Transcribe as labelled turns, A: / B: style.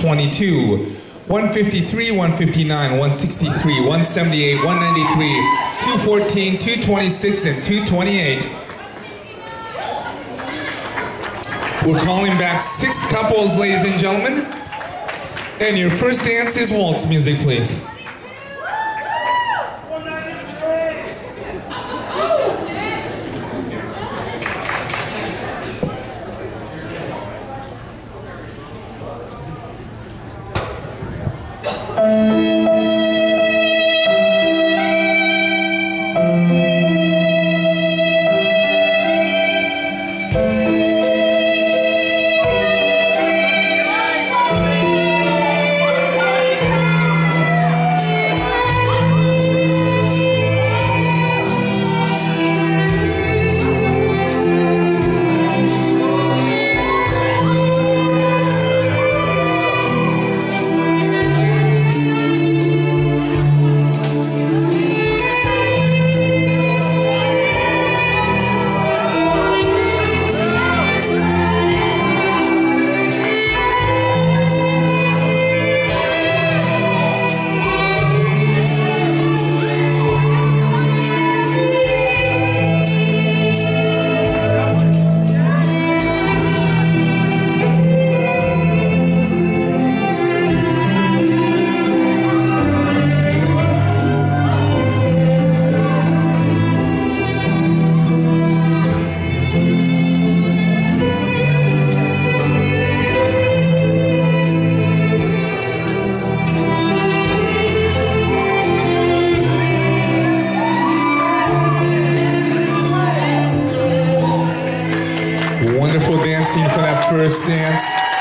A: 22, 153, 159, 163, 178, 193, 214, 226, and 228. We're calling back six couples, ladies and gentlemen. And your first dance is waltz music, please. Wonderful dancing for that first dance.